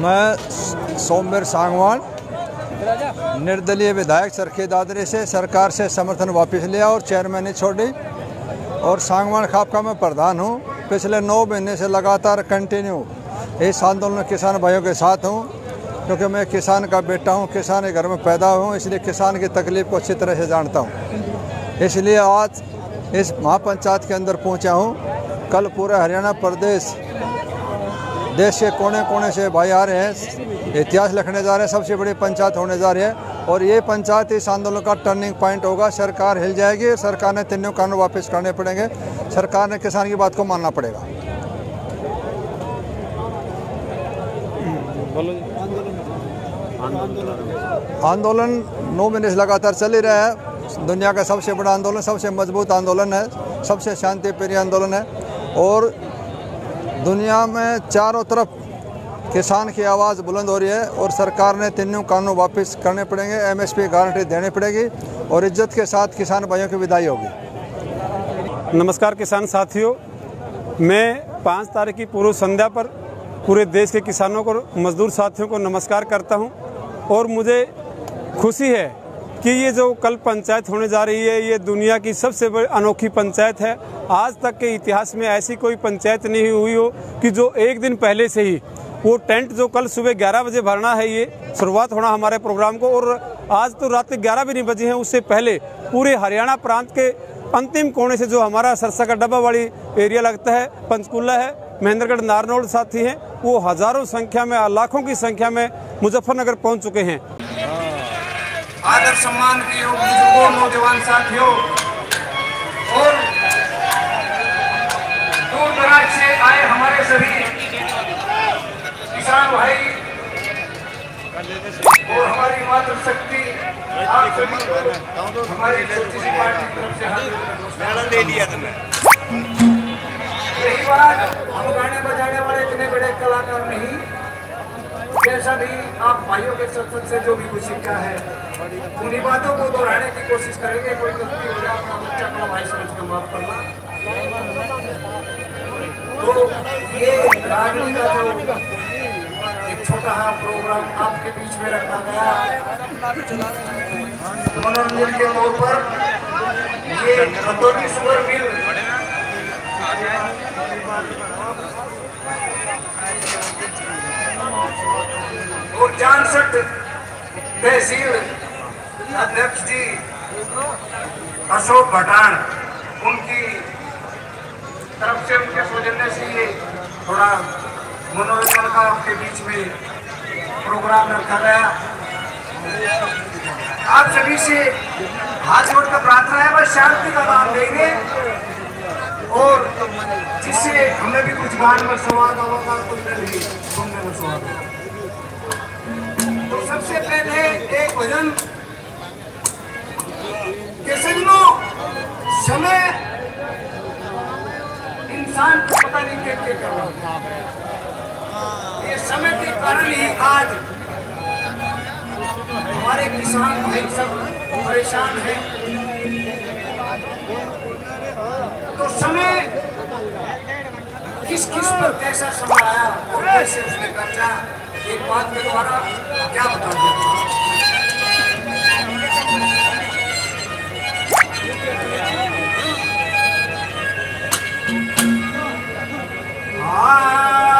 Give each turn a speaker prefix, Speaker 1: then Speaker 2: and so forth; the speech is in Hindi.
Speaker 1: सौम्यर सांगवान, निर्दलीय विधायक सरखे दादरे से सरकार से समर्थन वापस लिया और चेयरमैन छोड़ी। और सांगवान खापका में प्रधान हूँ। पिछले नौ महीने से लगातार कंटिन्यू इस आंदोलन किसान भाइयों के साथ हूँ, क्योंकि मैं किसान का बेटा हूँ, किसान के घर में पैदा हूँ, इसलिए किसान की तकलीफ़ को अच्छी तरह से जानता हूँ। इसलिए आज इस महापंचायत के अंदर पहुँचा हूँ। कल पूरा हरियाणा प्रदेश देश के कोने कोने से भाई आ रहे हैं, इतिहास लिखने जा रहे हैं, सबसे बड़ी पंचायत होने जा रही है। और ये पंचायत इस आंदोलन का टर्निंग पॉइंट होगा, सरकार हिल जाएगी, सरकार ने तीनों कानून वापस करने पड़ेंगे, सरकार ने किसान की बात को मानना पड़ेगा। आंदोलन नौ महीने से लगातार चल ही रहा है। दुनिया का सबसे बड़ा आंदोलन, सबसे मज़बूत आंदोलन है, सबसे शांति प्रिय आंदोलन है। और दुनिया में चारों तरफ़ किसान की आवाज़ बुलंद हो रही है और सरकार ने तीनों कानून वापस करने पड़ेंगे एमएसपी गारंटी देनी पड़ेगी और इज़्ज़त के साथ किसान भाइयों की विदाई होगी।
Speaker 2: नमस्कार किसान साथियों, मैं पाँच तारीख की पूर्व संध्या पर पूरे देश के किसानों को मजदूर साथियों को नमस्कार करता हूँ और मुझे खुशी है कि ये जो कल पंचायत होने जा रही है, ये दुनिया की सबसे बड़ी अनोखी पंचायत है। आज तक के इतिहास में ऐसी कोई पंचायत नहीं हुई हो कि जो एक दिन पहले से ही, वो टेंट जो कल सुबह 11 बजे भरना है, ये शुरुआत होना हमारे प्रोग्राम को, और आज तो रात के ग्यारह भी नहीं बजे हैं, उससे पहले पूरे हरियाणा प्रांत के अंतिम कोने से जो हमारा सरसा का डब्बा वाली एरिया लगता है, पंचकूला है, महेंद्रगढ़ नारनौल साथी हैं, वो हज़ारों संख्या में, लाखों की संख्या में मुजफ्फरनगर पहुँच चुके हैं।
Speaker 3: आदर सम्मान के योग बुज़ुर्गों नौजवान साथियों और दूर दराज से आए हमारे सभी किसान भाई और हमारी मातृ शक्ति आप सभी हमारी छोटी सी पार्टी की तरफ़ से हार्दिक
Speaker 4: ले लिया तुमने।
Speaker 3: यही बात हम गाने बजाने वाले इतने बड़े कलाकार नहीं जैसा भी आप भाइयों के सत्संग से जो भी कुछ सीखा है, उन्हीं बातों को दोहराने की कोशिश करेंगे। कोई गलती हो जाए, अपना बच्चा, अपना भाई समझ कर माफ़ करना। तो ये रागनी का जो एक छोटा सा प्रोग्राम आपके बीच में रखा गया, मनोरंजन के तौर पर ये खतौनी सुगर मिल। और जानसठ तहसील अध्यक्ष जी अशोक भटान उनकी तरफ़ से उनके सौजन्य से ये थोड़ा मनोरंजन का आपके बीच में प्रोग्राम रखा गया। आप सभी से हाथ जोड़ कर प्रार्थना है, बस शांति का दान देंगे। और जिससे हमें भी कुछ गान में स्वाद होगा कुछ नहीं सुनने में स्वाद होगा। तो सबसे पहले एक भजन। के सजनों, समय इंसान को पता नहीं क्या क्या कर रहा ये समय के कारण ही आज हमारे किसान भाई सब परेशान हैं। तो समय किस किस पर कैसा समय आया और कैसे उसने कर्जा एक बात के द्वारा क्या बता दिया Thank you. हाँ।